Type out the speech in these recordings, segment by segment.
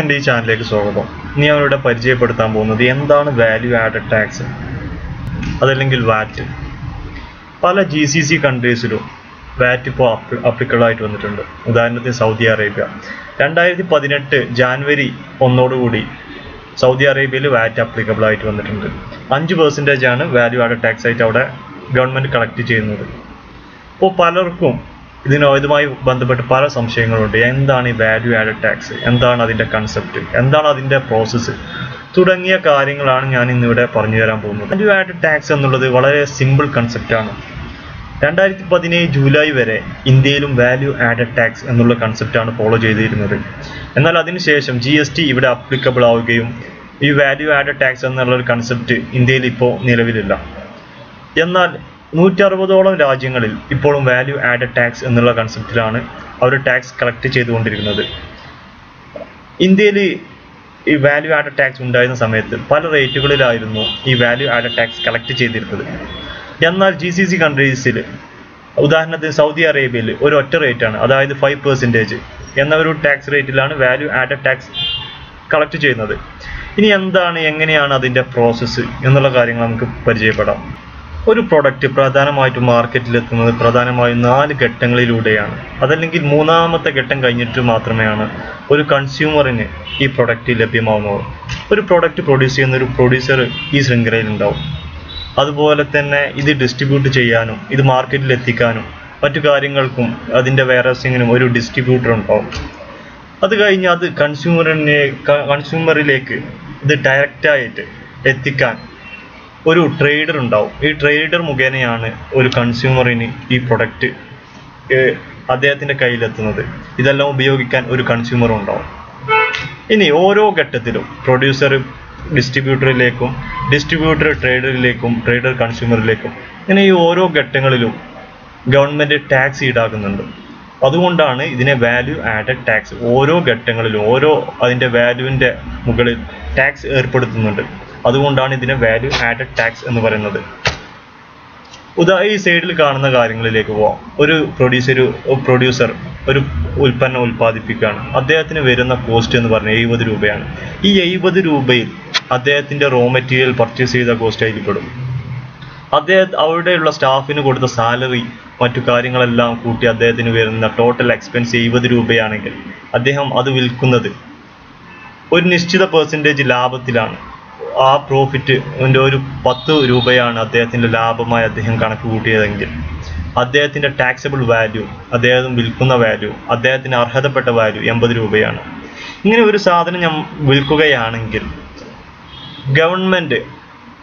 എന്റെ ഈ ചാനലിലേക്ക് സ്വാഗതം. ഇനി ഇവിടെ പരിചയപ്പെടുത്താൻ പോകുന്നത് എന്താണ് വാല്യൂ ആഡഡ് ടാക്സ് അതല്ലെങ്കിൽ വാറ്റ് പല ജി സി സി കൺട്രീസിലും വാറ്റ് ഇപ്പോൾ അപ്ലിക്കബിൾ ആയിട്ട് വന്നിട്ടുണ്ട്. ഉദാഹരണത്തിന് സൗദി അറേബ്യ. രണ്ടായിരത്തി പതിനെട്ട് ജാനുവരി ഒന്നോടുകൂടി സൗദി അറേബ്യയിൽ വാറ്റ് അപ്ലിക്കബിൾ ആയിട്ട് വന്നിട്ടുണ്ട്. അഞ്ച് പെർസെന്റേജ് ആണ് വാല്യൂ ആഡഡ് ടാക്സ് ആയിട്ട് അവിടെ ഗവൺമെന്റ് കളക്ട് ചെയ്യുന്നത്. ഇപ്പോൾ പലർക്കും ഇതിനോ ഇതുമായി ബന്ധപ്പെട്ട് പല സംശയങ്ങളുണ്ട്. എന്താണ് ഈ വാല്യൂ ആഡഡ് ടാക്സ് എന്താണ് അതിന്റെ കൺസെപ്റ്റ് എന്താണ് അതിന്റെ പ്രോസസ്സ് തുടങ്ങിയ കാര്യങ്ങളാണ് ഞാൻ ഇന്നിവിടെ പറഞ്ഞു തരാൻ പോകുന്നത്. വാല്യൂ ആഡഡ് ടാക്സ് എന്നുള്ളത് വളരെ സിമ്പിൾ കൺസെപ്റ്റാണ് രണ്ടായിരത്തി പതിനേഴ് ജൂലൈ വരെ ഇന്ത്യയിലും വാല്യൂ ആഡഡ് ടാക്സ് എന്നുള്ള കൺസെപ്റ്റാണ് ഫോളോ ചെയ്തിരുന്നത്. എന്നാൽ അതിനുശേഷം ജി എസ് ടി ഇവിടെ അപ്ലിക്കബിൾ ആവുകയും ഈ വാല്യൂ ആഡഡ് ടാക്സ് എന്നുള്ള ഒരു കൺസെപ്റ്റ് ഇന്ത്യയിൽ ഇപ്പോൾ നിലവിലില്ല. എന്നാൽ നൂറ്റി അറുപതോളം രാജ്യങ്ങളിൽ ഇപ്പോഴും വാല്യൂ ആഡഡ് ടാക്സ് എന്നുള്ള കൺസെപ്റ്റിലാണ് അവർ ടാക്സ് കളക്ട് ചെയ്തുകൊണ്ടിരിക്കുന്നത് ഇന്ത്യയിൽ ഈ വാല്യൂ ആഡഡ് ടാക്സ് ഉണ്ടായിരുന്ന സമയത്ത് പല റേറ്റുകളിലായിരുന്നു ഈ വാല്യൂ ആഡഡ് ടാക്സ് കളക്ട് ചെയ്തിരുന്നത്. എന്നാൽ ജി സി സി കൺട്രീസിൽ ഉദാഹരണത്തിന് സൗദി അറേബ്യയിൽ ഒരു ഒറ്റ റേറ്റാണ് അതായത് ഫൈവ് പെർസെന്റേജ് എന്ന ഒരു ടാക്സ് റേറ്റിലാണ് വാല്യൂ ആഡഡ് ടാക്സ് കളക്ട് ചെയ്യുന്നത്. ഇനി എന്താണ് എങ്ങനെയാണ് അതിന്റെ പ്രോസസ്സ് എന്നുള്ള കാര്യങ്ങൾ നമുക്ക് പരിചയപ്പെടാം. ഒരു പ്രൊഡക്റ്റ് പ്രധാനമായിട്ടും മാർക്കറ്റിൽ എത്തുന്നത് പ്രധാനമായും നാല് ഘട്ടങ്ങളിലൂടെയാണ്. അതല്ലെങ്കിൽ മൂന്നാമത്തെ ഘട്ടം കഴിഞ്ഞിട്ട് മാത്രമേയാണ് ഒരു കൺസ്യൂമറിന് ഈ പ്രൊഡക്റ്റ് ലഭ്യമാവുന്നത്. ഒരു പ്രൊഡക്റ്റ് പ്രൊഡ്യൂസ് ചെയ്യുന്ന ഒരു പ്രൊഡ്യൂസർ ഈ ശൃംഖലയിൽ ഉണ്ടാവും അതുപോലെ തന്നെ ഇത് ഡിസ്ട്രിബ്യൂട്ട് ചെയ്യാനും ഇത് മാർക്കറ്റിൽ എത്തിക്കാനും മറ്റു കാര്യങ്ങൾക്കും അതിന്റെ വെയർഹൗസിങ്ങിനും ഒരു ഡിസ്ട്രിബ്യൂട്ടർ ഉണ്ടാവും. അത് കഴിഞ്ഞ് അത് കൺസ്യൂമറിനെ കൺസ്യൂമറിലേക്ക് ഇത് ഡയറക്റ്റായിട്ട് എത്തിക്കാൻ ഒരു ട്രേഡർ ഉണ്ടാവും. ഈ ട്രേഡർ മുഖേനയാണ് ഒരു കൺസ്യൂമറിന് ഈ പ്രൊഡക്റ്റ് അദ്ദേഹത്തിന്റെ കയ്യിലെത്തുന്നത്. ഇതെല്ലാം ഉപയോഗിക്കാൻ ഒരു കൺസ്യൂമർ ഉണ്ടാവും. ഇനി ഓരോ ഘട്ടത്തിലും പ്രൊഡ്യൂസർ ഡിസ്ട്രിബ്യൂട്ടറിലേക്കും ഡിസ്ട്രിബ്യൂട്ടർ ട്രേഡറിലേക്കും ട്രേഡർ കൺസ്യൂമറിലേക്കും ഇങ്ങനെ ഈ ഓരോ ഘട്ടങ്ങളിലും ഗവൺമെന്റ് ടാക്സ് ഈടാക്കുന്നുണ്ട്. അതുകൊണ്ടാണ് ഇതിനെ വാല്യൂ ആഡഡ് ടാക്സ് ഓരോ ഘട്ടങ്ങളിലും ഓരോ അതിന്റെ വാല്യൂവിന്റെ മുകളിൽ ടാക്സ് ഏർപ്പെടുത്തുന്നുണ്ട്. അതുകൊണ്ടാണ് ഇതിനെ വാല്യൂ ആഡഡ് ടാക്സ് എന്ന് പറയുന്നത്. ഉദാ ഈ സൈഡിൽ കാണുന്ന കാര്യങ്ങളിലേക്ക് പോവാം. ഒരു പ്രൊഡ്യൂസർ പ്രൊഡ്യൂസർ ഒരു ഉൽപ്പന്നം ഉൽപ്പാദിപ്പിക്കുകയാണ്. അദ്ദേഹത്തിന് വരുന്ന കോസ്റ്റ് എന്ന് പറഞ്ഞാൽ എഴുപത് രൂപയാണ്. ഈ എഴുപത് രൂപയിൽ അദ്ദേഹത്തിന്റെ റോ മെറ്റീരിയൽ പർച്ചേസ് ചെയ്ത കോസ്റ്റ് ആയിരിക്കും. പെടും അദ്ദേഹം അവിടെയുള്ള സ്റ്റാഫിന് കൊടുത്ത സാലറി മറ്റു കാര്യങ്ങളെല്ലാം കൂട്ടി അദ്ദേഹത്തിന് വരുന്ന ടോട്ടൽ എക്സ്പെൻസ് എഴുപത് രൂപയാണെങ്കിൽ അദ്ദേഹം അത് വിൽക്കുന്നത് ഒരു നിശ്ചിത പെർസെന്റേജ് ലാഭത്തിലാണ്. ആ പ്രോഫിറ്റ് ഒരു പത്ത് രൂപയാണ് അദ്ദേഹത്തിന്റെ ലാഭമായി അദ്ദേഹം കണക്ക് കൂട്ടിയതെങ്കിൽ അദ്ദേഹത്തിന്റെ ടാക്സബിൾ വാല്യൂ അദ്ദേഹം വിൽക്കുന്ന വാല്യൂ അദ്ദേഹത്തിന് അർഹതപ്പെട്ട വാല്യൂ എൺപത് രൂപയാണ്. ഇങ്ങനെ ഒരു സാധനം ഞാൻ വിൽക്കുകയാണെങ്കിൽ ഗവൺമെന്റ്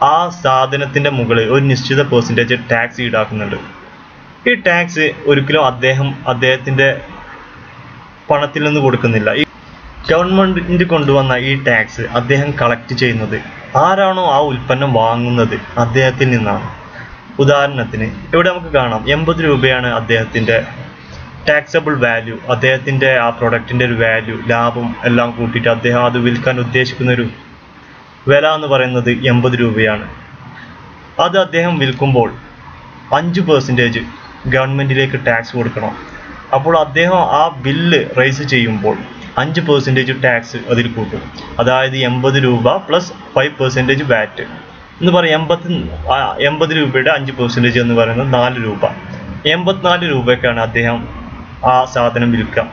ആ സാധനത്തിന്റെ മുകളിൽ ഒരു നിശ്ചിത പെർസെന്റേജ് ടാക്സ് ഈടാക്കുന്നുണ്ട്. ഈ ടാക്സ് ഒരിക്കലും അദ്ദേഹം അദ്ദേഹത്തിന്റെ പണത്തിൽ നിന്ന് കൊടുക്കുന്നില്ല. ഗവൺമെന്റ് കൊണ്ടുവന്ന ഈ ടാക്സ് അദ്ദേഹം കളക്ട് ചെയ്യുന്നത്. ആരാണോ ആ ഉൽപ്പന്നം വാങ്ങുന്നത് അദ്ദേഹത്തിൽ നിന്നാണ്. ഉദാഹരണത്തിന് ഇവിടെ നമുക്ക് കാണാം. എൺപത് രൂപയാണ് അദ്ദേഹത്തിന്റെ ടാക്സബിൾ വാല്യൂ അദ്ദേഹത്തിന്റെ ആ പ്രൊഡക്റ്റിന്റെ ഒരു വാല്യൂ ലാഭം എല്ലാം കൂട്ടിയിട്ട് അദ്ദേഹം അത് വിൽക്കാൻ ഉദ്ദേശിക്കുന്ന ഒരു വില എന്ന് പറയുന്നത് എൺപത് രൂപയാണ്. അത് അദ്ദേഹം വിൽക്കുമ്പോൾ അഞ്ച് പെർസെന്റേജ് ഗവൺമെന്റിലേക്ക് ടാക്സ് കൊടുക്കണം. അപ്പോൾ അദ്ദേഹം ആ ബില്ല് റൈസ് ചെയ്യുമ്പോൾ അഞ്ച് പെർസെന്റേജ് ടാക്സ് അതിൽ കൂട്ടും. അതായത് എൺപത് രൂപ പ്ലസ് ഫൈവ് പെർസെന്റേജ് വാറ്റ് എന്ന് പറയാം എൺപത്തി എൺപത് രൂപയുടെ അഞ്ച് പെർസെന്റേജ് എന്ന് പറയുന്നത് നാല് രൂപ. എൺപത്തിനാല് രൂപയ്ക്കാണ് അദ്ദേഹം ആ സാധനം വിൽക്കുക.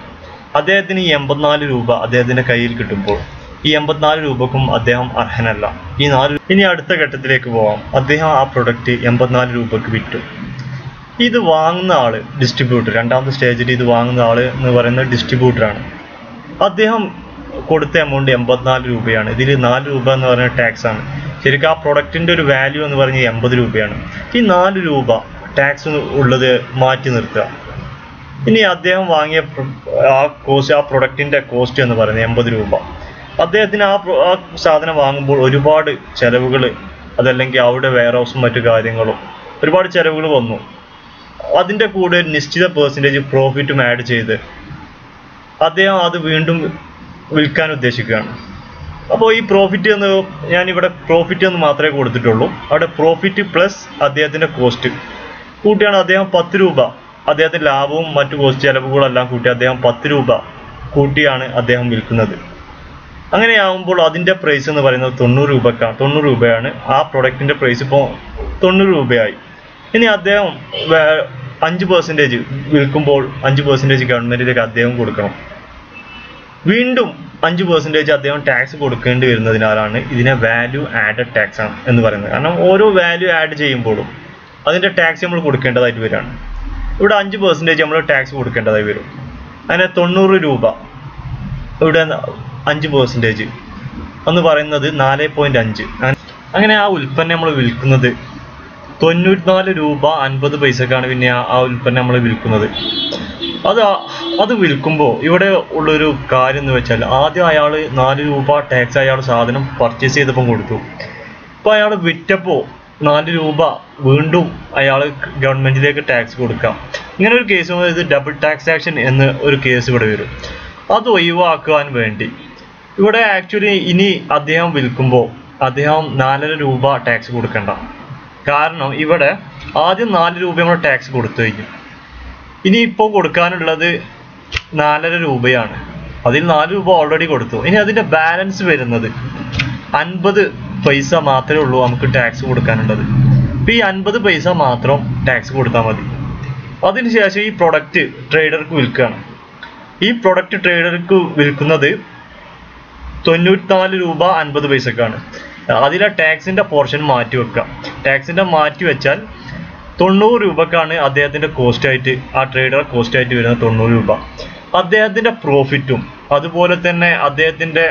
അദ്ദേഹത്തിന് ഈ എൺപത്തിനാല് രൂപ അദ്ദേഹത്തിന്റെ കയ്യിൽ കിട്ടുമ്പോൾ ഈ എൺപത്തിനാല് രൂപക്കും അദ്ദേഹം അർഹനല്ല. ഈ നാല് ഇനി അടുത്ത ഘട്ടത്തിലേക്ക് പോവാം. അദ്ദേഹം ആ പ്രൊഡക്റ്റ് എൺപത്തിനാല് രൂപക്ക് വിറ്റു. ഇത് വാങ്ങുന്ന ആൾ ഡിസ്ട്രിബ്യൂട്ടർ രണ്ടാമത്തെ സ്റ്റേജിൽ ഇത് വാങ്ങുന്ന ആൾ എന്ന് പറയുന്നത് ഡിസ്ട്രിബ്യൂട്ടറാണ് അദ്ദേഹം കൊടുത്ത എമൗണ്ട് എൺപത്തിനാല് രൂപയാണ്. ഇതിൽ നാല് രൂപ എന്ന് പറഞ്ഞ ടാക്സ് ആണ്. ശരിക്കും ആ പ്രൊഡക്റ്റിന്റെ ഒരു വാല്യൂ എന്ന് പറഞ്ഞാൽ എൺപത് രൂപയാണ്. ഈ നാല് രൂപ ടാക്സ് ഉള്ളത് മാറ്റി നിർത്തുക. ഇനി അദ്ദേഹം വാങ്ങിയ ആ കോസ്റ്റ് ആ പ്രൊഡക്റ്റിന്റെ കോസ്റ്റ് എന്ന് പറയുന്നത് എൺപത് രൂപ. അദ്ദേഹത്തിന് ആ ആ സാധനം വാങ്ങുമ്പോൾ ഒരുപാട് ചിലവുകൾ അതല്ലെങ്കിൽ അവിടെ വെയർ ഹൗസും മറ്റു കാര്യങ്ങളും ഒരുപാട് ചിലവുകൾ വന്നു. അതിന്റെ കൂടെ ഒരു നിശ്ചിത പേഴ്സന്റേജ് പ്രോഫിറ്റും ആഡ് ചെയ്ത് അദ്ദേഹം അത് വീണ്ടും വിൽക്കാൻ ഉദ്ദേശിക്കുകയാണ്. അപ്പോൾ ഈ പ്രോഫിറ്റ് എന്ന് ഞാൻ ഇവിടെ പ്രോഫിറ്റ് എന്ന് മാത്രമേ കൊടുത്തിട്ടുള്ളൂ. അവിടെ പ്രോഫിറ്റ് പ്ലസ് അദ്ദേഹത്തിന്റെ കോസ്റ്റ് കൂട്ടിയാണ് അദ്ദേഹം പത്ത് രൂപ. അദ്ദേഹത്തിന്റെ ലാഭവും മറ്റു കോസ്റ്റ് ചെലവുകളെല്ലാം കൂട്ടി അദ്ദേഹം പത്ത് രൂപ കൂട്ടിയാണ് അദ്ദേഹം വിൽക്കുന്നത്. അങ്ങനെയാകുമ്പോൾ അതിന്റെ പ്രൈസ് എന്ന് പറയുന്നത് തൊണ്ണൂറ് രൂപക്കാണ് തൊണ്ണൂറ് രൂപയാണ്. ആ പ്രൊഡക്റ്റിന്റെ പ്രൈസ് ഇപ്പോൾ തൊണ്ണൂറ് രൂപയായി. ഇനി അദ്ദേഹം അഞ്ച് പെർസെന്റേജ് വിൽക്കുമ്പോൾ അഞ്ച് പെർസെന്റേജ് ഗവൺമെന്റിലേക്ക് അദ്ദേഹം കൊടുക്കണം. വീണ്ടും അഞ്ച് പെർസെന്റേജ് അദ്ദേഹം ടാക്സ് കൊടുക്കേണ്ടി വരുന്നതിനാലാണ് ഇതിനെ വാല്യൂ ആഡഡ് ടാക്സ് ആണ് എന്ന് പറയുന്നത്. കാരണം ഓരോ വാല്യൂ ആഡ് ചെയ്യുമ്പോഴും അതിന്റെ ടാക്സ് നമ്മൾ കൊടുക്കേണ്ടതായിട്ട് വരികയാണ്. ഇവിടെ അഞ്ച് പെർസെന്റേജ് നമ്മൾ ടാക്സ് കൊടുക്കേണ്ടതായി വരും. അങ്ങനെ തൊണ്ണൂറ് രൂപ ഇവിടെ അഞ്ച് പെർസെന്റേജ് എന്ന് പറയുന്നത് നാല് പോയിന്റ് അഞ്ച്. അങ്ങനെ ആ ഉൽപ്പന്നം നമ്മൾ വിൽക്കുന്നത് തൊണ്ണൂറ്റിനാല് രൂപ അൻപത് പൈസക്കാണ് പിന്നെ ആ ഉൽപ്പന്നം നമ്മൾ വിൽക്കുന്നത്. അത് അത് വിൽക്കുമ്പോൾ ഇവിടെ ഉള്ളൊരു കാര്യം എന്ന് വെച്ചാൽ ആദ്യം അയാൾ നാല് രൂപ ടാക്സ് അയാൾ സാധനം പർച്ചേസ് ചെയ്തപ്പം കൊടുത്തു. ഇപ്പോൾ അയാൾ വിറ്റപ്പോൾ നാല് രൂപ വീണ്ടും അയാൾ ഗവൺമെന്റിലേക്ക് ടാക്സ് കൊടുക്കാം. ഇങ്ങനെ ഒരു കേസ് ഇത് ഡബിൾ ടാക്സാക്ഷൻ എന്ന് ഒരു കേസ് ഇവിടെ വരും. അത് ഒഴിവാക്കുവാൻ വേണ്ടി. ഇവിടെ ആക്ച്വലി ഇനി അദ്ദേഹം വിൽക്കുമ്പോൾ അദ്ദേഹം നാലര രൂപ ടാക്സ് കൊടുക്കണ്ട. കാരണം ഇവിടെ ആദ്യം നാല് രൂപ നമ്മൾ ടാക്സ് കൊടുത്തു കഴിഞ്ഞു. ഇനി ഇപ്പോൾ കൊടുക്കാനുള്ളത് നാലര രൂപയാണ്. അതിൽ നാല് രൂപ ഓൾറെഡി കൊടുത്തു. ഇനി അതിന്റെ ബാലൻസ് വരുന്നത് അൻപത് പൈസ മാത്രമേ ഉള്ളൂ നമുക്ക് ടാക്സ് കൊടുക്കാനുള്ളത്. ഇപ്പം ഈ അൻപത് പൈസ മാത്രം ടാക്സ് കൊടുത്താൽ മതി. അതിനുശേഷം ഈ പ്രൊഡക്റ്റ് ട്രേഡർക്ക് വിൽക്കുകയാണ്. ഈ പ്രൊഡക്റ്റ് ട്രേഡർക്ക് വിൽക്കുന്നത് തൊണ്ണൂറ്റിനാല് രൂപ അൻപത് പൈസക്കാണ്. അതിലെ ടാക്സിന്റെ പോർഷൻ മാറ്റി വെക്കുക. ടാക്സിന്റെ മാറ്റി വെച്ചാൽ തൊണ്ണൂറ് രൂപക്കാണ് അദ്ദേഹത്തിന്റെ കോസ്റ്റ് ആയിട്ട് ആ ട്രേഡർ കോസ്റ്റ് ആയിട്ട് വരുന്നത് തൊണ്ണൂറ് രൂപ. അദ്ദേഹത്തിന്റെ പ്രോഫിറ്റും അതുപോലെ തന്നെ അദ്ദേഹത്തിന്റെ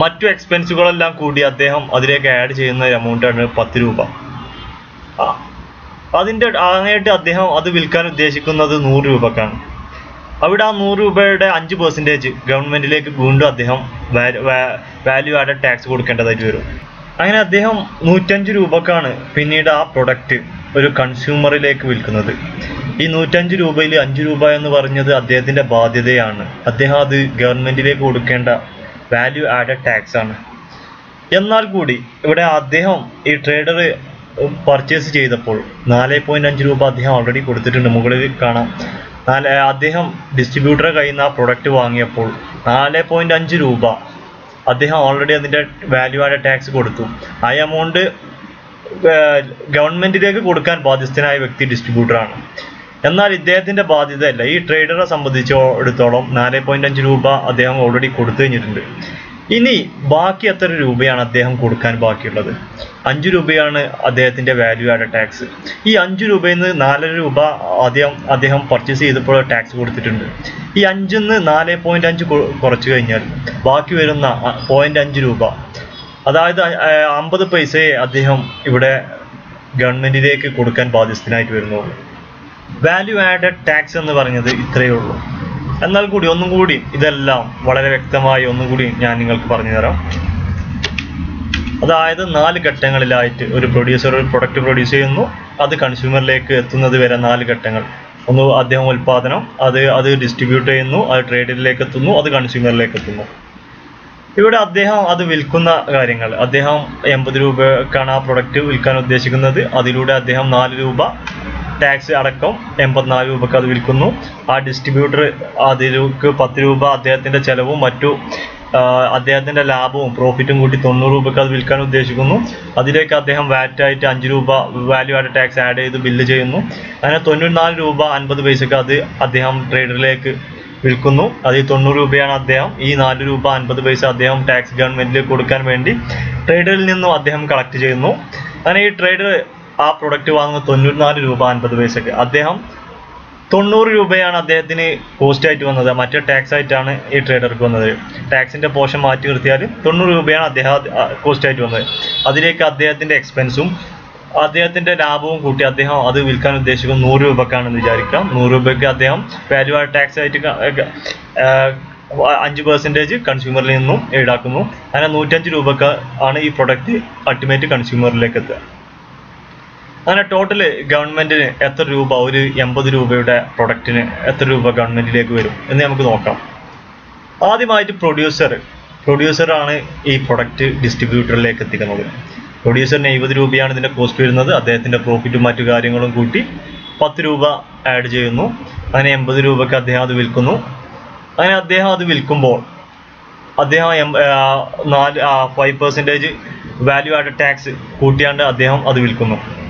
മറ്റു എക്സ്പെൻസുകളെല്ലാം കൂടി അദ്ദേഹം അതിലേക്ക് ആഡ് ചെയ്യുന്ന എമൗണ്ട് ആണ് പത്ത് രൂപ. അതിന്റെ ആയിട്ട് അദ്ദേഹം അത് വിൽക്കാൻ ഉദ്ദേശിക്കുന്നത് നൂറ് രൂപക്കാണ്. അവിടെ ആ നൂറ് രൂപയുടെ അഞ്ച് പെർസെന്റേജ് ഗവൺമെന്റിലേക്ക് വീണ്ടും അദ്ദേഹം വാല്യൂ ആഡഡ് ടാക്സ് കൊടുക്കേണ്ടതായിട്ട് വരും. അങ്ങനെ അദ്ദേഹം നൂറ്റഞ്ച് രൂപക്കാണ് പിന്നീട് ആ പ്രൊഡക്റ്റ് ഒരു കൺസ്യൂമറിലേക്ക് വിൽക്കുന്നത്. ഈ നൂറ്റഞ്ച് രൂപയിൽ അഞ്ച് രൂപ എന്ന് പറഞ്ഞത് അദ്ദേഹത്തിന്റെ ബാധ്യതയാണ്. അദ്ദേഹം അത് ഗവൺമെന്റിലേക്ക് കൊടുക്കേണ്ട വാല്യൂ ആഡഡ് ടാക്സ് ആണ്. എന്നാൽ കൂടി ഇവിടെ അദ്ദേഹം ഈ ട്രേഡർ പർച്ചേസ് ചെയ്തപ്പോൾ നാല് പോയിന്റ് അഞ്ച് രൂപ അദ്ദേഹം ഓൾറെഡി കൊടുത്തിട്ടുണ്ട്. മുകളിൽ കാണാം. നാല് അദ്ദേഹം ഡിസ്ട്രിബ്യൂട്ടറെ കയ്യിൽ നിന്ന് ആ പ്രൊഡക്റ്റ് വാങ്ങിയപ്പോൾ നാല് പോയിന്റ് അഞ്ച് രൂപ. അദ്ദേഹം ഓൾറെഡി അതിന്റെ വാല്യൂ ആഡ് ടാക്സ് കൊടുത്തു. ആ എമൗണ്ട് ഗവൺമെന്റിലേക്ക് കൊടുക്കാൻ ബാധ്യസ്ഥനായ വ്യക്തി ഡിസ്ട്രിബ്യൂട്ടറാണ് എന്നാൽ ഇദ്ദേഹത്തിന്റെ ബാധ്യതയല്ല. ഈ ട്രേഡറെ സംബന്ധിച്ചിടത്തോളം നാല് പോയിന്റ് അഞ്ച് രൂപ അദ്ദേഹം ഓൾറെഡി കൊടുത്തു കഴിഞ്ഞിട്ടുണ്ട്. ഇനി ബാക്കി എത്ര രൂപയാണ് അദ്ദേഹം കൊടുക്കാൻ ബാക്കിയുള്ളത്? അഞ്ച് രൂപയാണ് അദ്ദേഹത്തിന്റെ വാല്യൂ ആഡ് ടാക്സ് ഈ അഞ്ച് രൂപയിൽ നിന്ന് നാലര രൂപ ആദ്യം അദ്ദേഹം പർച്ചേസ് ചെയ്തപ്പോൾ ടാക്സ് കൊടുത്തിട്ടുണ്ട്. ഈ അഞ്ചിൽ നിന്ന് നാല് പോയിന്റ് അഞ്ച് കുറച്ചു കഴിഞ്ഞാൽ ബാക്കി വരുന്ന പോയിന്റ് അഞ്ച് രൂപ. അതായത് അമ്പത് പൈസയെ അദ്ദേഹം ഇവിടെ ഗവൺമെന്റിലേക്ക് കൊടുക്കാൻ ബാധ്യസ്ഥനായിട്ട് വരുന്നുള്ളൂ. വാല്യൂ ആഡഡ് ടാക്സ് എന്ന് പറഞ്ഞത് ഇത്രയേ ഉള്ളൂ. എന്നാൽ കൂടി ഒന്നും കൂടി ഇതെല്ലാം വളരെ വ്യക്തമായി ഒന്നും കൂടി ഞാൻ നിങ്ങൾക്ക് പറഞ്ഞു തരാം. അതായത് നാല് ഘട്ടങ്ങളിലായിട്ട് ഒരു പ്രൊഡ്യൂസർ ഒരു പ്രൊഡക്റ്റ് പ്രൊഡ്യൂസ് ചെയ്യുന്നു. അത് കൺസ്യൂമറിലേക്ക് എത്തുന്നത് വരെ നാല് ഘട്ടങ്ങൾ. ഒന്ന് അദ്ദേഹം ഉൽപാദനം അത് അത് ഡിസ്ട്രിബ്യൂട്ട് ചെയ്യുന്നു അത് ട്രേഡിലേക്ക് എത്തുന്നു അത് കൺസ്യൂമറിലേക്ക് എത്തുന്നു. ഇവിടെ അദ്ദേഹം അത് വിൽക്കുന്ന കാര്യങ്ങൾ. അദ്ദേഹം എൺപത് രൂപക്കാണ് ആ പ്രൊഡക്റ്റ് വിൽക്കാൻ ഉദ്ദേശിക്കുന്നത്. അതിലൂടെ അദ്ദേഹം നാല് രൂപ ടാക്സ് അടക്കം എൺപത്തിനാല് രൂപക്ക് അത് വിൽക്കുന്നു. ആ ഡിസ്ട്രിബ്യൂട്ടർ അതിലേക്ക് പത്ത് രൂപ അദ്ദേഹത്തിന്റെ ചെലവും മറ്റു അദ്ദേഹത്തിന്റെ ലാഭവും പ്രോഫിറ്റും കൂട്ടി തൊണ്ണൂറ് രൂപക്ക് അത് വിൽക്കാൻ ഉദ്ദേശിക്കുന്നു. അതിലേക്ക് അദ്ദേഹം വാറ്റ് ആയിട്ട് അഞ്ച് രൂപ വാല്യൂ ആഡ് ടാക്സ് ആഡ് ചെയ്ത് ബില്ല് ചെയ്യുന്നു. അങ്ങനെ തൊണ്ണൂറ്റിനാല് രൂപ അൻപത് പൈസക്ക് അത് അദ്ദേഹം ട്രേഡറിലേക്ക് വിൽക്കുന്നു. അതിൽ തൊണ്ണൂറ് രൂപയാണ് അദ്ദേഹം ഈ നാല് രൂപ അൻപത് പൈസ അദ്ദേഹം ടാക്സ് ഗവൺമെന്റിൽ കൊടുക്കാൻ വേണ്ടി ട്രേഡറിൽ നിന്നും അദ്ദേഹം കളക്ട് ചെയ്യുന്നു. അങ്ങനെ ഈ ട്രേഡർ ആ പ്രൊഡക്റ്റ് വാങ്ങുന്ന തൊണ്ണൂറ്റിനാല് രൂപ അൻപത് പൈസക്ക്. അദ്ദേഹം തൊണ്ണൂറ് രൂപയാണ് അദ്ദേഹത്തിന് കോസ്റ്റ് ആയിട്ട് വന്നത്. മറ്റേ ടാക്സ് ആയിട്ടാണ് ഈ ട്രേഡർക്ക് വന്നത്. ടാക്സിന്റെ പോർഷൻ മാറ്റി നിർത്തിയാൽ തൊണ്ണൂറ് രൂപയാണ് അദ്ദേഹം കോസ്റ്റ് ആയിട്ട് വന്നത്. അതിലേക്ക് അദ്ദേഹത്തിന്റെ എക്സ്പെൻസും അദ്ദേഹത്തിന്റെ ലാഭവും കൂട്ടി അദ്ദേഹം അത് വിൽക്കാൻ ഉദ്ദേശിക്കുന്നത് നൂറ് രൂപക്കാണെന്ന് വിചാരിക്കാം. നൂറ് രൂപയ്ക്ക് അദ്ദേഹം വാല്യൂ ടാക്സ് ആയിട്ട് അഞ്ച് പെർസെന്റേജ് കൺസ്യൂമറിൽ നിന്നും ഈടാക്കുന്നു. അങ്ങനെ നൂറ്റഞ്ച് രൂപക്ക് ആണ് ഈ പ്രൊഡക്റ്റ് അൾട്ടിമേറ്റ് കൺസ്യൂമറിലേക്ക് എത്തുക. അങ്ങനെ ടോട്ടൽ ഗവൺമെന്റിന് എത്ര രൂപ ഒരു എൺപത് രൂപയുടെ പ്രൊഡക്റ്റിന് എത്ര രൂപ ഗവൺമെന്റിലേക്ക് വരും എന്ന് നമുക്ക് നോക്കാം. ആദ്യമായിട്ട് പ്രൊഡ്യൂസർ പ്രൊഡ്യൂസറാണ് ഈ പ്രൊഡക്റ്റ് ഡിസ്ട്രിബ്യൂട്ടറിലേക്ക് എത്തിക്കുന്നത്. പ്രൊഡ്യൂസറിന് എഴുപത് രൂപയാണ് ഇതിന്റെ കോസ്റ്റ് വരുന്നത്. അദ്ദേഹത്തിന്റെ പ്രോഫിറ്റും മറ്റു കാര്യങ്ങളും കൂട്ടി പത്ത് രൂപ ആഡ് ചെയ്യുന്നു. അങ്ങനെ എൺപത് രൂപക്ക് അദ്ദേഹം അത് വിൽക്കുന്നു. അങ്ങനെ അദ്ദേഹം അത് വിൽക്കുമ്പോൾ അദ്ദേഹം നാല് five percentage value add tax കൂട്ടിയാണ്ട് അദ്ദേഹം അത് വിൽക്കുന്നു.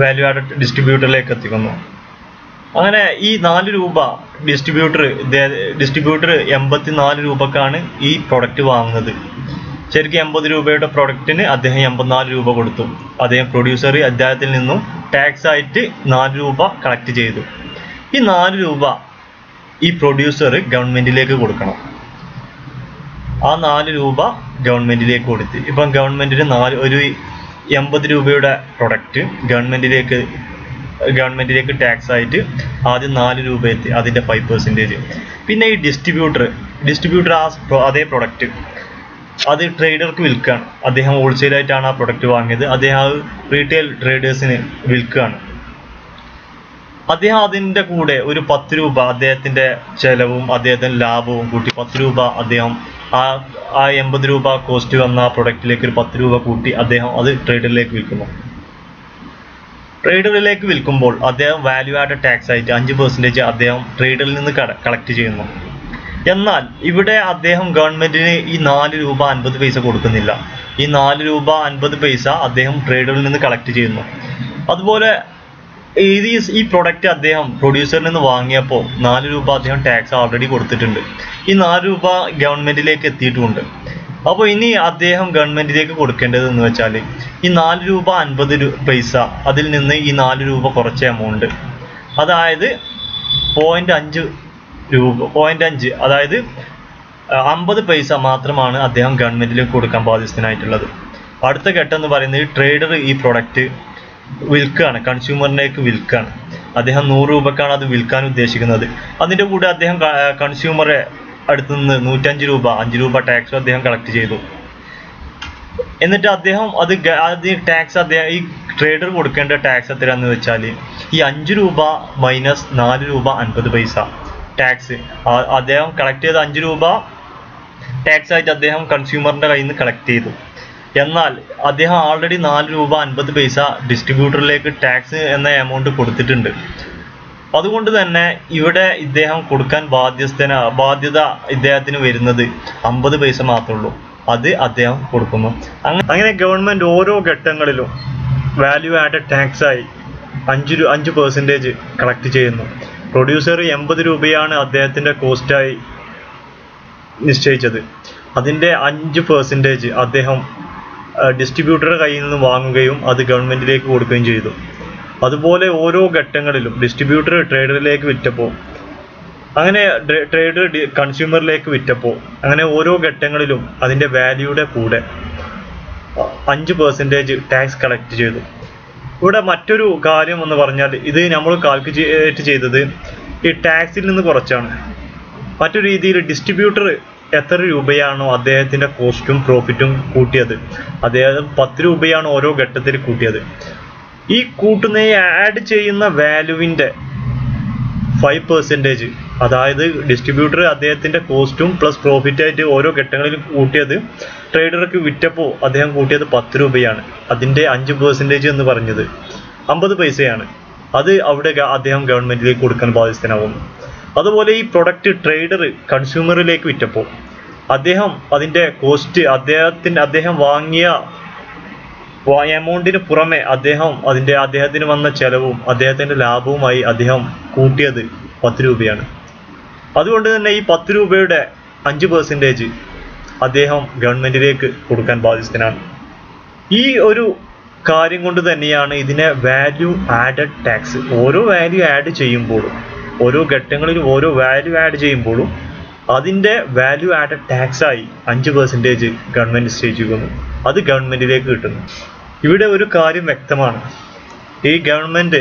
വാല്യൂ ആഡഡ് ഡിസ്ട്രിബ്യൂട്ടറിലേക്ക് എത്തിക്കുന്നു. അങ്ങനെ ഈ നാല് രൂപ ഡിസ്ട്രിബ്യൂട്ടർ ഡിസ്ട്രിബ്യൂട്ടർ എൺപത്തി നാല് രൂപക്കാണ് ഈ പ്രൊഡക്റ്റ് വാങ്ങുന്നത്. ശരിക്കും എൺപത് രൂപയുടെ പ്രൊഡക്റ്റിന് അദ്ദേഹം എൺപത്തിനാല് രൂപ കൊടുത്തു. അദ്ദേഹം പ്രൊഡ്യൂസർ അദ്ദേഹത്തിൽ നിന്നും ടാക്സ് ആയിട്ട് നാല് രൂപ കളക്ട് ചെയ്തു. ഈ നാല് രൂപ ഈ പ്രൊഡ്യൂസർ ഗവൺമെന്റിലേക്ക് കൊടുക്കണം. ആ നാല് രൂപ ഗവൺമെന്റിലേക്ക് കൊടുത്ത്. ഇപ്പം ഗവൺമെന്റിന് നാല് ഒരു എൺപത് രൂപയുടെ പ്രൊഡക്റ്റ് ഗവൺമെന്റിലേക്ക് ഗവൺമെന്റിലേക്ക് ടാക്സ് ആയിട്ട് ആദ്യം നാല് രൂപ എത്തി അതിന്റെ ഫൈവ് പെർസെന്റേജ് പിന്നെ ഈ ഡിസ്ട്രിബ്യൂട്ടർ ഡിസ്ട്രിബ്യൂട്ടർ ആ അതേ പ്രൊഡക്റ്റ് അത് ട്രേഡർക്ക് വിൽക്കുകയാണ് അദ്ദേഹം ഹോൾസെയിൽ ആയിട്ടാണ് ആ പ്രൊഡക്റ്റ് വാങ്ങിയത്. അദ്ദേഹം അത് റീറ്റെയിൽ ട്രേഡേഴ്സിന് വിൽക്കുകയാണ് അദ്ദേഹം അതിന്റെ കൂടെ ഒരു പത്ത് രൂപ അദ്ദേഹത്തിന്റെ ചെലവും അദ്ദേഹത്തിന്റെ ലാഭവും കൂട്ടി പത്ത് രൂപ അദ്ദേഹം ആ ആ എൺപത് രൂപ കോസ്റ്റ് വന്ന ആ പ്രൊഡക്റ്റിലേക്ക് ഒരു പത്ത് രൂപ കൂട്ടി അദ്ദേഹം അത് ട്രേഡറിലേക്ക് വിൽക്കുന്നു. ട്രേഡറിലേക്ക് വിൽക്കുമ്പോൾ അദ്ദേഹം വാല്യൂ ആഡഡ് ടാക്സ് ആയിട്ട് അഞ്ച് പെർസെന്റേജ് അദ്ദേഹം ട്രേഡറിൽ നിന്ന് കളക്ട് ചെയ്യുന്നു. എന്നാൽ ഇവിടെ അദ്ദേഹം ഗവൺമെന്റിന് ഈ നാല് രൂപ അൻപത് പൈസ കൊടുക്കുന്നില്ല. ഈ നാല് രൂപ അൻപത് പൈസ അദ്ദേഹം ട്രേഡറിൽ നിന്ന് കളക്ട് ചെയ്യുന്നു. അതുപോലെ ഇത് ഈ- പ്രൊഡക്റ്റ് അദ്ദേഹം പ്രൊഡ്യൂസറിൽ നിന്ന് വാങ്ങിയപ്പോൾ നാല് രൂപ അദ്ദേഹം ടാക്സ് ഓൾറെഡി കൊടുത്തിട്ടുണ്ട്. ഈ നാല് രൂപ ഗവൺമെന്റിലേക്ക് എത്തിയിട്ടുമുണ്ട് അപ്പോൾ ഇനി അദ്ദേഹം ഗവൺമെന്റിലേക്ക് കൊടുക്കേണ്ടത് എന്ന് വെച്ചാൽ ഈ നാല് രൂപ അൻപത് പൈസ അതിൽ നിന്ന് ഈ നാല് രൂപ കുറച്ച എമൗണ്ട് അതായത് പോയിന്റ് അഞ്ച് രൂപ പോയിന്റ് അഞ്ച് അതായത് അമ്പത് പൈസ മാത്രമാണ് അദ്ദേഹം ഗവൺമെന്റിലേക്ക് കൊടുക്കാൻ ബാധ്യസ്ഥനായിട്ടുള്ളത്. അടുത്ത ഘട്ടം എന്ന് പറയുന്നത് ട്രേഡർ ഈ പ്രൊഡക്റ്റ് വിൽക്കുകയാണ്. കൺസ്യൂമറിലേക്ക് വിൽക്കുകയാണ്. അദ്ദേഹം നൂറ് രൂപക്കാണ് അത് വിൽക്കാൻ ഉദ്ദേശിക്കുന്നത്. അതിന്റെ കൂടെ അദ്ദേഹം കൺസ്യൂമറെ അടുത്ത് നിന്ന് നൂറ്റഞ്ച് രൂപ അഞ്ച് രൂപ ടാക്സ് അദ്ദേഹം കളക്ട് ചെയ്തു. എന്നിട്ട് അദ്ദേഹം അത് അത് ടാക്സ് അദ്ദേഹം ഈ ട്രേഡർ കൊടുക്കേണ്ട ടാക്സ് എത്രയാന്ന് വെച്ചാൽ ഈ അഞ്ച് രൂപ മൈനസ് നാല് രൂപ അൻപത് പൈസ ടാക്സ് അദ്ദേഹം കളക്ട് ചെയ്ത അഞ്ച് രൂപ ടാക്സ് ആയിട്ട് അദ്ദേഹം കൺസ്യൂമറിന്റെ കയ്യിൽ നിന്ന് കളക്ട് ചെയ്തു. എന്നാൽ അദ്ദേഹം ആൾറെഡി നാല് രൂപ അൻപത് പൈസ ഡിസ്ട്രിബ്യൂട്ടറിലേക്ക് ടാക്സ് എന്ന എമൗണ്ട് കൊടുത്തിട്ടുണ്ട്. അതുകൊണ്ട് തന്നെ ഇവിടെ ഇദ്ദേഹം കൊടുക്കാൻ ബാധ്യസ്ഥന ബാധ്യത ഇദ്ദേഹത്തിന് വരുന്നത് അമ്പത് പൈസ മാത്രമേ ഉള്ളൂ. അത് അദ്ദേഹം കൊടുക്കുന്നു. അങ്ങനെ ഗവൺമെന്റ് ഓരോ ഘട്ടങ്ങളിലും വാല്യൂ ആഡഡ് ടാക്സ് ആയി അഞ്ച് അഞ്ച് പെർസെന്റേജ് കളക്ട് ചെയ്യുന്നു. പ്രൊഡ്യൂസർ എൺപത് രൂപയാണ് അദ്ദേഹത്തിന്റെ കോസ്റ്റായി നിശ്ചയിച്ചത്. അതിന്റെ അഞ്ച് പെർസെന്റേജ് അദ്ദേഹം ഡിസ്ട്രിബ്യൂട്ടറുടെ കയ്യിൽ നിന്ന് വാങ്ങുകയും അത് ഗവൺമെന്റിലേക്ക് കൊടുക്കുകയും ചെയ്തു. അതുപോലെ ഓരോ ഘട്ടങ്ങളിലും ഡിസ്ട്രിബ്യൂട്ടർ ട്രേഡറിലേക്ക് വിറ്റപ്പോൾ അങ്ങനെ ട്രേഡർ കൺസ്യൂമറിലേക്ക് വിറ്റപ്പോൾ അങ്ങനെ ഓരോ ഘട്ടങ്ങളിലും അതിന്റെ വാല്യൂടെ കൂടെ അഞ്ച് പെർസെന്റേജ് ടാക്സ് കളക്ട് ചെയ്തു. ഇവിടെ മറ്റൊരു കാര്യം എന്ന് പറഞ്ഞാൽ ഇത് നമ്മൾ കാൽക്കുലേറ്റ് ചെയ്തത് ഈ ടാക്സിൽ നിന്ന് കുറച്ചാണ്. മറ്റൊരു രീതിയിൽ ഡിസ്ട്രിബ്യൂട്ടർ എത്ര രൂപയാണോ അദ്ദേഹത്തിന്റെ കോസ്റ്റും പ്രോഫിറ്റും കൂട്ടിയത്? അദ്ദേഹം പത്ത് രൂപയാണ് ഓരോ ഘട്ടത്തിൽ കൂട്ടിയത്. ഈ കൂട്ടുന്ന ആഡ് ചെയ്യുന്ന വാല്യൂവിന്റെ ഫൈവ് പെർസെന്റേജ് അതായത് ഡിസ്ട്രിബ്യൂട്ടർ അദ്ദേഹത്തിന്റെ കോസ്റ്റും പ്ലസ് പ്രോഫിറ്റ് ആയിട്ട് ഓരോ ഘട്ടങ്ങളിൽ കൂട്ടിയത് ട്രേഡർക്ക് വിറ്റപ്പോൾ അദ്ദേഹം കൂട്ടിയത് പത്ത് രൂപയാണ്. അതിന്റെ അഞ്ച് പെർസെന്റേജ് എന്ന് പറഞ്ഞത് അമ്പത് പൈസയാണ്. അത് അവിടെ അദ്ദേഹം ഗവൺമെന്റിലേക്ക് കൊടുക്കാൻ ബാധ്യസ്ഥനാവുന്നു. അതുപോലെ ഈ പ്രൊഡക്റ്റ് ട്രേഡർ കൺസ്യൂമറിലേക്ക് വിറ്റപ്പോൾ അദ്ദേഹം അതിന്റെ കോസ്റ്റ് അദ്ദേഹത്തിന് അദ്ദേഹം വാങ്ങിയ എമൗണ്ടിന് പുറമെ അദ്ദേഹം അതിന്റെ അദ്ദേഹത്തിന് വന്ന ചെലവും അദ്ദേഹത്തിന്റെ ലാഭവുമായി അദ്ദേഹം കൂട്ടിയത് പത്ത് രൂപയാണ്. അതുകൊണ്ട് തന്നെ ഈ പത്ത് രൂപയുടെ അഞ്ച് പെർസെന്റേജ് അദ്ദേഹം ഗവൺമെന്റിലേക്ക് കൊടുക്കാൻ ബാധ്യസ്ഥനാണ്. ഈ ഒരു കാര്യം കൊണ്ട് തന്നെയാണ് ഇതിനെ വാല്യൂ ആഡഡ് ടാക്സ് ഓരോ വാല്യൂ ആഡ് ചെയ്യുമ്പോഴും ഓരോ ഘട്ടങ്ങളിലും ഓരോ വാല്യൂ ആഡ് ചെയ്യുമ്പോഴും അതിന്റെ വാല്യൂ ആഡഡ് ടാക്സ് ആയി അഞ്ച് പെർസെന്റേജ് ഗവൺമെന്റ് നിശ്ചയിച്ചിരിക്കുന്നു അത് ഗവൺമെന്റിലേക്ക് കിട്ടുന്നു. ഇവിടെ ഒരു കാര്യം വ്യക്തമാണ്. ഈ ഗവൺമെന്റ്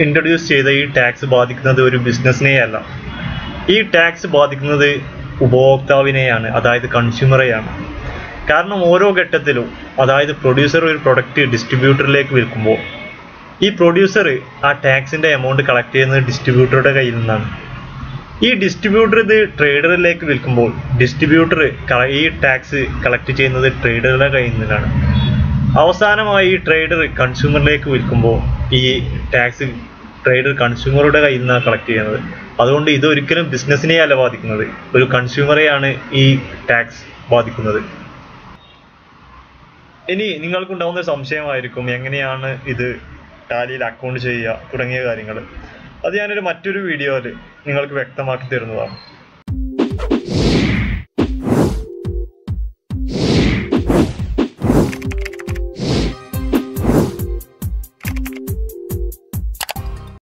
ഇൻട്രൊഡ്യൂസ് ചെയ്ത ഈ ടാക്സ് ബാധിക്കുന്നത് ഒരു ബിസിനസ്സിനെയല്ല ഈ ടാക്സ് ബാധിക്കുന്നത് ഉപഭോക്താവിനെയാണ് അതായത് കൺസ്യൂമറെയാണ് കാരണം ഓരോ ഘട്ടത്തിലും അതായത് പ്രൊഡ്യൂസർ ഒരു പ്രൊഡക്റ്റ് ഡിസ്ട്രിബ്യൂട്ടറിലേക്ക് വിൽക്കുമ്പോൾ ഈ പ്രൊഡ്യൂസർ ആ ടാക്സിന്റെ എമൗണ്ട് കളക്ട് ചെയ്യുന്നത് ഡിസ്ട്രിബ്യൂട്ടറുടെ കയ്യിൽ നിന്നാണ്. ഈ ഡിസ്ട്രിബ്യൂട്ടർ ഇത് ട്രേഡറിലേക്ക് വിൽക്കുമ്പോൾ ഡിസ്ട്രിബ്യൂട്ടർ ഈ ടാക്സ് കളക്ട് ചെയ്യുന്നത് ട്രേഡറുടെ കയ്യിൽ നിന്നാണ്. അവസാനമായി ഈ ട്രേഡർ കൺസ്യൂമറിലേക്ക് വിൽക്കുമ്പോൾ ഈ ടാക്സ് ട്രേഡർ കൺസ്യൂമറുടെ കയ്യിൽ നിന്നാണ് കളക്ട് ചെയ്യുന്നത്. അതുകൊണ്ട് ഇതൊരിക്കലും ബിസിനസ്സിനെ അല്ല ബാധിക്കുന്നത്. ഒരു കൺസ്യൂമറെയാണ് ഈ ടാക്സ് ബാധിക്കുന്നത്. ഇനി നിങ്ങൾക്കുണ്ടാവുന്ന സംശയമായിരിക്കും എങ്ങനെയാണ് ഇത് ടാലിയിൽ അക്കൗണ്ട് ചെയ്യുക തുടങ്ങിയ കാര്യങ്ങൾ അത് ഞാനൊരു മറ്റൊരു വീഡിയോയിൽ നിങ്ങൾക്ക് വ്യക്തമാക്കി തരുന്നതാണ്.